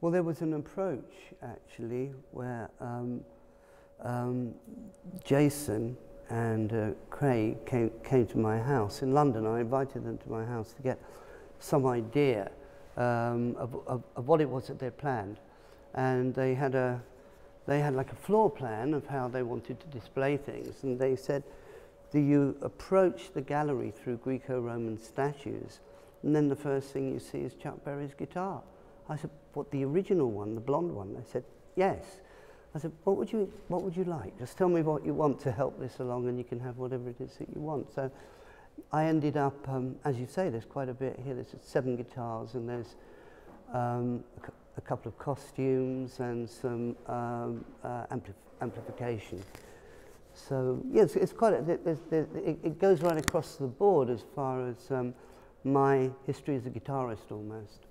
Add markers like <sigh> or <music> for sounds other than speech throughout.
Well, there was an approach actually where um, um, Jason and uh, Craig came, came to my house in London. I invited them to my house to get some idea um, of, of, of what it was that they planned. And they had, a, they had like a floor plan of how they wanted to display things. And they said, do you approach the gallery through Greco-Roman statues? And then the first thing you see is Chuck Berry's guitar. I said, what, the original one, the blonde one? They said, yes. I said, what would, you, what would you like? Just tell me what you want to help this along and you can have whatever it is that you want. So I ended up, um, as you say, there's quite a bit here. There's seven guitars and there's um, a, couple of costumes and some um, uh, ampli amplification. So yes, it's quite. A, there's, there's, it, it, goes right across the board as far as um, my history as a guitarist, almost.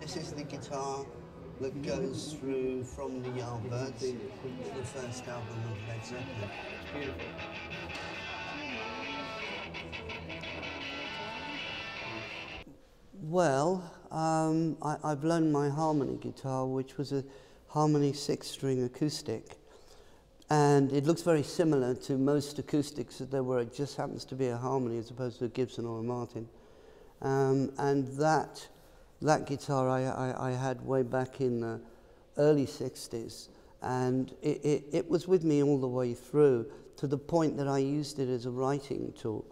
This is the guitar that goes through from the Yardbirds to the first album of Led Zeppelin. Well, um, I, have learned my harmony guitar, which was a harmony six-string acoustic. And it looks very similar to most acoustics that there were. It just happens to be a harmony as opposed to a Gibson or a Martin. Um, and that that guitar I, I, I, had way back in the early 60s and it, it, it, was with me all the way through to the point that I used it as a writing tool.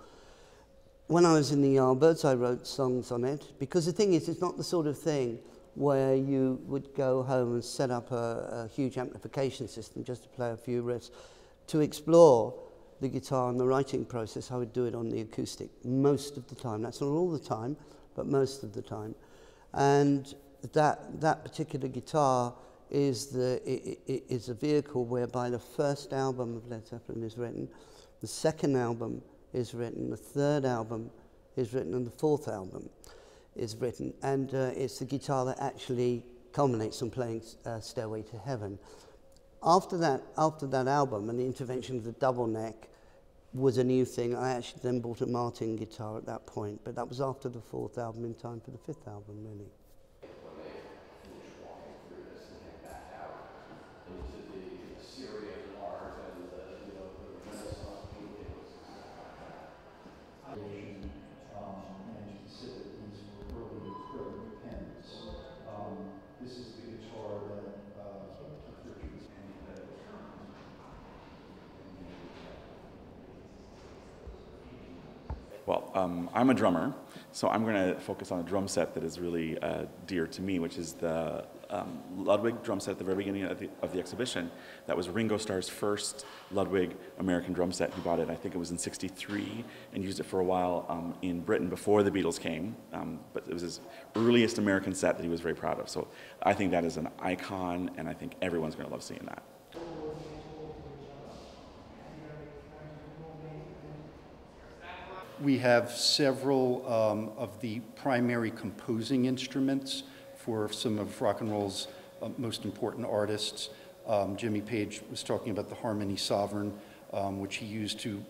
When I was in the Yardbirds, I wrote songs on it because the thing is, it's not the sort of thing where you would go home and set up a, a huge amplification system just to play a few riffs. To explore the guitar and the writing process, I would do it on the acoustic most of the time. That's not all the time, but most of the time. And that, that particular guitar is, the, it, it is a vehicle whereby the first album of Led Zeppelin is written, the second album is written, the third album is written, and the fourth album is written. And uh, it's the guitar that actually culminates on playing uh, Stairway to Heaven. After that, after that album and the intervention of the double neck, was a new thing. I actually then bought a Martin guitar at that point, but that was after the fourth album in time for the fifth album, really. Well, um, I'm a drummer, so I'm going to focus on a drum set that is really uh, dear to me, which is the um, Ludwig drum set at the very beginning of the, of the, exhibition. That was Ringo Starr's first Ludwig American drum set. He bought it, I think it was in 63, and used it for a while um, in Britain before the Beatles came. Um, but it was his earliest American set that he was very proud of. So I think that is an icon, and I think everyone's going to love seeing that. We have several um, of the primary composing instruments for some of rock and roll's uh, most important artists. Um, Jimmy Page was talking about the Harmony Sovereign, um, which he used to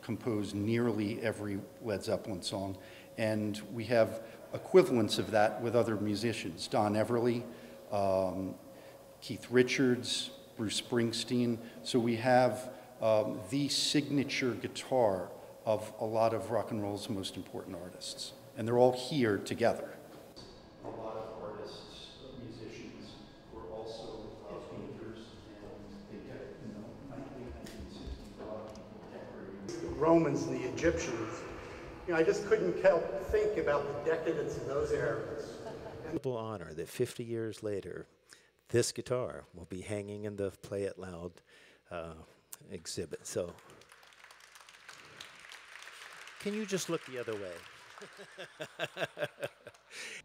compose nearly every Led Zeppelin song. And we have equivalents of that with other musicians, Don Everly, um, Keith Richards, Bruce Springsteen. So we have um, the signature guitar of a lot of rock and roll's most important artists. And they're all here together. A lot of artists, musicians, were also uh, painters, and they kept, you know, 1960s, a lot of people decorating. The Romans and the Egyptians, you know, I just couldn't help think about the decadence in those eras. Incredible honor that 50 years later, this guitar will be hanging in the Play It Loud uh, exhibit. So can you just look the other way? <laughs>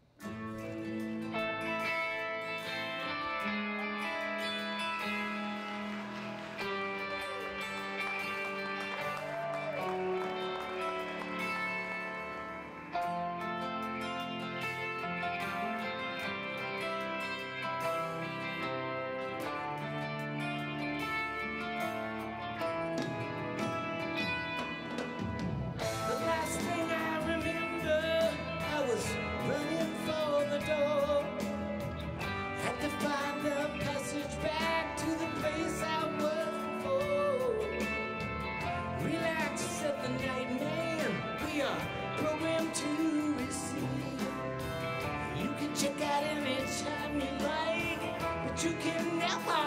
Anytime like, but you can never